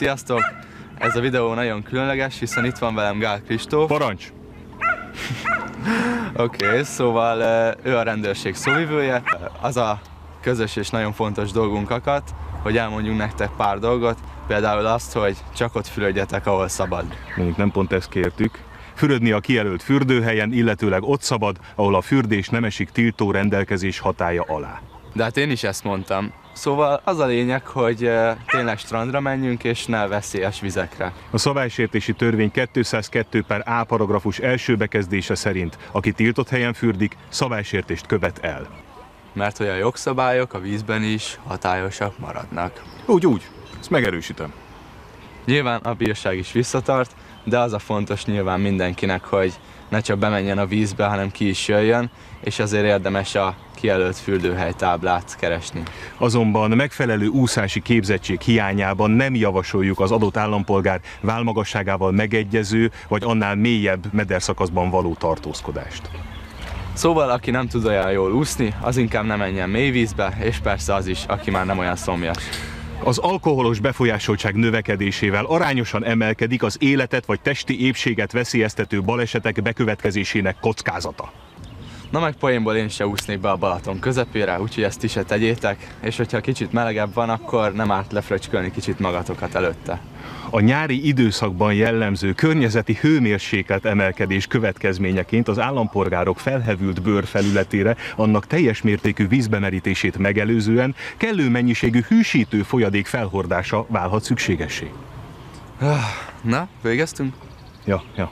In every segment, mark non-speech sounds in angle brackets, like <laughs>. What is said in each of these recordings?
Sziasztok! Ez a videó nagyon különleges, hiszen itt van velem Gál Kristóf. Parancs! <laughs> Oké, okay, szóval ő a rendőrség szóvivője. Az a közös és nagyon fontos dolgunk akad, hogy elmondjunk nektek pár dolgot, például azt, hogy csak ott fürödjetek, ahol szabad. Mondjuk nem pont ezt kértük. Fürödni a kijelölt fürdőhelyen, illetőleg ott szabad, ahol a fürdés nem esik tiltó rendelkezés hatája alá. De hát én is ezt mondtam. Szóval az a lényeg, hogy tényleg strandra menjünk, és ne veszélyes vizekre. A szabálysértési törvény 202 per A paragrafus első bekezdése szerint, aki tiltott helyen fürdik, szabálysértést követ el. Mert hogy a jogszabályok a vízben is hatályosak maradnak. Úgy, úgy. Ezt megerősítem. Nyilván a bírság is visszatart, de az a fontos nyilván mindenkinek, hogy ne csak bemenjen a vízbe, hanem ki is jöjjön, és azért érdemes a kijelölt fürdőhely táblát keresni. Azonban megfelelő úszási képzettség hiányában nem javasoljuk az adott állampolgár válmagasságával megegyező, vagy annál mélyebb mederszakaszban való tartózkodást. Szóval, aki nem tud olyan jól úszni, az inkább nem menjen mély vízbe, és persze az is, aki már nem olyan szomjas. Az alkoholos befolyásoltság növekedésével arányosan emelkedik az életet vagy testi épséget veszélyeztető balesetek bekövetkezésének kockázata. Na meg poénból én se úsznék be a Balaton közepére, úgyhogy ezt is se tegyétek, és hogyha kicsit melegebb van, akkor nem árt lefröcskölni kicsit magatokat előtte. A nyári időszakban jellemző környezeti hőmérséklet emelkedés következményeként az állampolgárok felhevült bőr felületére annak teljes mértékű vízbemerítését megelőzően kellő mennyiségű hűsítő folyadék felhordása válhat szükségessé. Na, végeztünk? Ja, ja.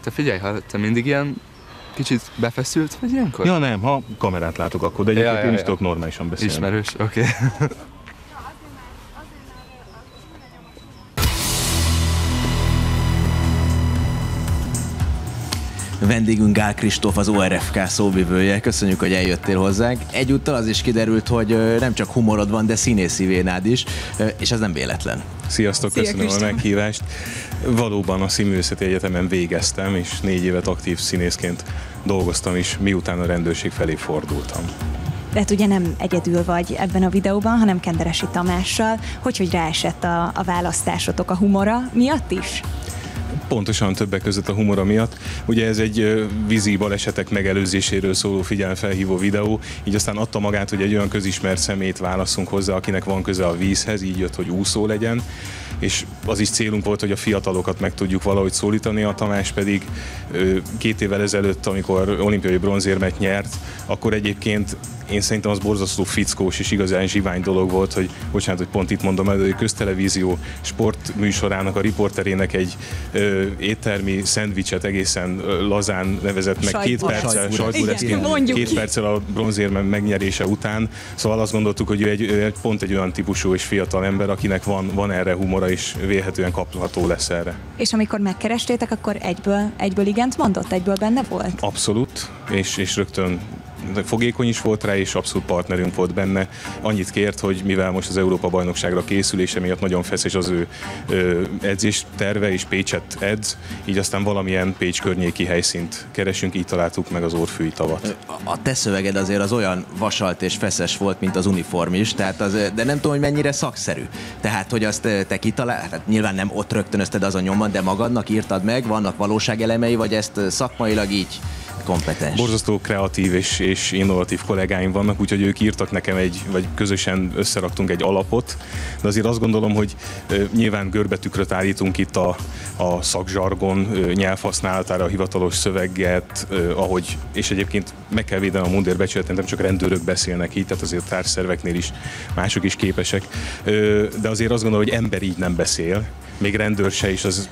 Te figyelj, ha te mindig ilyen kicsit befeszült vagy ilyenkor? Ja nem, ha kamerát látok akkor, de egyébként ja, ja, én is ja. tudok normálisan beszélni. Ismerős, oké. Okay. Vendégünk Gál Kristóf, az ORFK szóvivője. Köszönjük, hogy eljöttél hozzánk. Egyúttal az is kiderült, hogy nem csak humorod van, de színészi vénád is, és ez nem véletlen. Sziasztok, Szia, köszönöm Kristóf. a meghívást. Valóban a Színművészeti Egyetemen végeztem, és négy évet aktív színészként dolgoztam is, miután a rendőrség felé fordultam. De hát ugye nem egyedül vagy ebben a videóban, hanem Kenderesi Tamással. Hogy, hogy ráesett a, a választásotok a humora miatt is? Pontosan többek között a humora miatt. Ugye ez egy vízi balesetek megelőzéséről szóló figyelmfelhívó videó, így aztán adta magát, hogy egy olyan közismert szemét válaszunk hozzá, akinek van köze a vízhez, így jött, hogy úszó legyen és az is célunk volt, hogy a fiatalokat meg tudjuk valahogy szólítani, a Tamás pedig két évvel ezelőtt, amikor olimpiai bronzérmet nyert, akkor egyébként én szerintem az borzasztó fickós és igazán zsivány dolog volt, hogy bocsánat, hogy pont itt mondom el, hogy köztelevízió sportműsorának a riporterének egy ö, éttermi szendvicset egészen ö, lazán nevezett meg két perccel, sajtbureszként, két perccel a bronzérme megnyerése után. Szóval azt gondoltuk, hogy ő egy, ő pont egy olyan típusú és fiatal ember, akinek van, van erre humora, és vélhetően kapható lesz erre. És amikor megkerestétek, akkor egyből, egyből igent mondott, egyből benne volt? Abszolút, és, és rögtön fogékony is volt rá, és abszolút partnerünk volt benne. Annyit kért, hogy mivel most az Európa bajnokságra készülése miatt nagyon feszes az ő edzés terve, és Pécset edz, így aztán valamilyen Pécs környéki helyszínt keresünk, így találtuk meg az Orfűi tavat. A te szöveged azért az olyan vasalt és feszes volt, mint az uniform is, tehát az, de nem tudom, hogy mennyire szakszerű. Tehát, hogy azt te kitalál, hát nyilván nem ott rögtönözted az a nyomat, de magadnak írtad meg, vannak valóságelemei, vagy ezt szakmailag így kompetens. Borzasztó kreatív és, és innovatív kollégáim vannak, úgyhogy ők írtak nekem egy, vagy közösen összeraktunk egy alapot, de azért azt gondolom, hogy nyilván görbetükröt állítunk itt a, a szakzsargon nyelvhasználatára, a hivatalos szöveget, ahogy, és egyébként meg kell védeni a mundér becsületet, nem csak rendőrök beszélnek így, tehát azért társzerveknél is mások is képesek, de azért azt gondolom, hogy ember így nem beszél, még rendőr se is, az,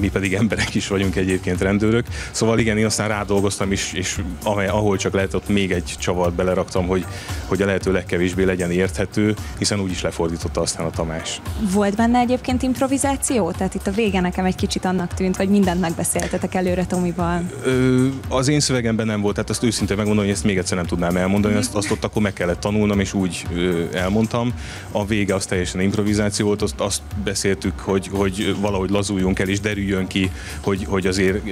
mi pedig emberek is vagyunk egyébként rendőrök. Szóval igen, én aztán rádolgoztam is, és amely, ahol csak lehet, ott még egy csavart beleraktam, hogy, hogy a lehető legkevésbé legyen érthető, hiszen úgy is lefordította aztán a Tamás. Volt benne egyébként improvizáció? Tehát itt a vége nekem egy kicsit annak tűnt, hogy mindent megbeszéltetek előre Tomival. Ö, az én szövegemben nem volt, tehát azt őszintén megmondom, hogy ezt még egyszer nem tudnám elmondani, azt, azt ott akkor meg kellett tanulnom, és úgy ö, elmondtam. A vége az teljesen improvizáció volt, azt, azt beszéltük, hogy, hogy hogy valahogy lazuljunk el és derüljön ki, hogy, hogy azért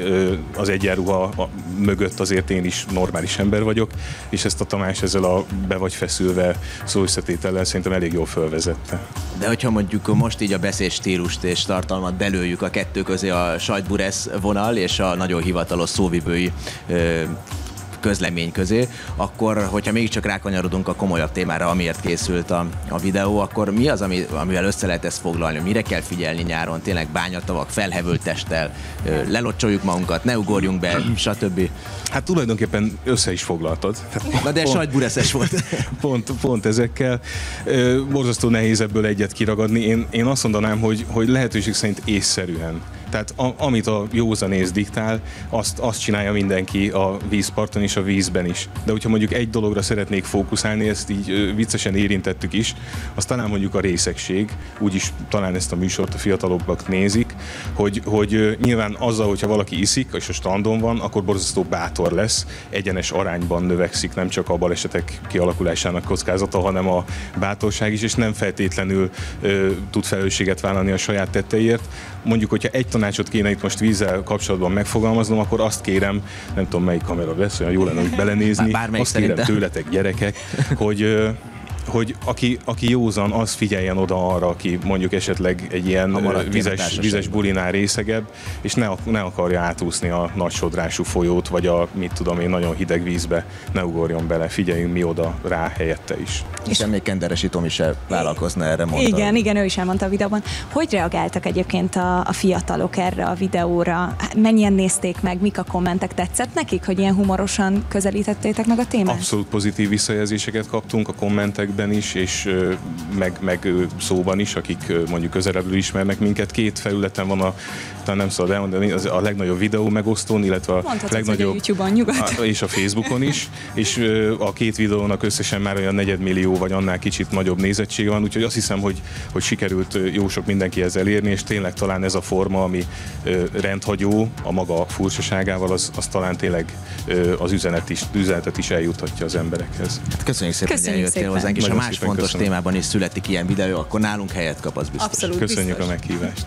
az egyenruha mögött mögött azért én is normális ember vagyok, és ezt a Tamás ezzel a be vagy feszülve szó összetétellel szerintem elég jól fölvezette. De hogyha mondjuk most így a beszéd stílust és tartalmat belőjük a kettő közé a sajtburesz vonal és a nagyon hivatalos szóvivői közlemény közé, akkor, hogyha mégiscsak rákanyarodunk a komolyabb témára, amiért készült a, a videó, akkor mi az, ami, amivel össze lehet ezt foglalni? Mire kell figyelni nyáron? Tényleg bányatavak, felhevült testtel, lelocsoljuk magunkat, ne ugorjunk be, stb. Hát tulajdonképpen össze is foglaltad. Na de sajtbureszes volt. <laughs> pont, pont ezekkel. Borzasztó nehéz ebből egyet kiragadni. Én, én azt mondanám, hogy, hogy lehetőség szerint észszerűen. Tehát a, amit a józanész diktál, azt, azt csinálja mindenki a vízparton és a vízben is. De hogyha mondjuk egy dologra szeretnék fókuszálni, ezt így viccesen érintettük is, az talán mondjuk a részegség, úgyis talán ezt a műsort a fiatalobbak nézik, hogy, hogy nyilván azzal, hogyha valaki iszik, és a strandon van, akkor borzasztó bátor lesz, egyenes arányban növekszik nem csak a balesetek kialakulásának kockázata, hanem a bátorság is, és nem feltétlenül ö, tud felelősséget vállalni a saját tetteiért. Mondjuk, hogyha egy tanácsot kéne itt most vízzel kapcsolatban megfogalmaznom, akkor azt kérem, nem tudom melyik kamera lesz, olyan jó lenne, hogy belenézni, Bármelyik azt kérem szerintem. tőletek gyerekek, hogy hogy aki, aki józan, az figyeljen oda arra, aki mondjuk esetleg egy ilyen vizes, vizes bulinál részegebb, és ne, ne akarja átúszni a nagy sodrású folyót, vagy a, mit tudom én, nagyon hideg vízbe, ne ugorjon bele, figyeljünk mi oda rá helyette is. Hiszen még Kenderesi Tomi se vállalkozna erre, mondta. Igen, igen, ő is elmondta a videóban. Hogy reagáltak egyébként a, a fiatalok erre a videóra? Hát Mennyien nézték meg, mik a kommentek? Tetszett nekik, hogy ilyen humorosan közelítettétek meg a témát? Abszolút pozitív visszajelzéseket kaptunk a kommentekben is, és meg, meg szóban is, akik mondjuk közelebbről ismernek minket. Két felületen van a, talán nem szabad elmondani, az a legnagyobb videó megosztón, illetve a Mondhatod, hogy a legnagyobb... YouTube-on nyugodtan. A, és a Facebookon is, és a két videónak összesen már olyan negyedmillió vagy annál kicsit nagyobb nézettsége van, úgyhogy azt hiszem, hogy, hogy sikerült jó sok mindenkihez elérni, és tényleg talán ez a forma, ami rendhagyó a maga furcsaságával, az, az talán tényleg az üzenet is, üzenetet is eljuthatja az emberekhez. Hát Köszönjük szépen, Köszönjük hogy eljöttél hozzánk, és ha más fontos köszönöm. témában is születik ilyen videó, akkor nálunk helyet kap, az biztos. Abszolút Köszönjük biztos. a meghívást.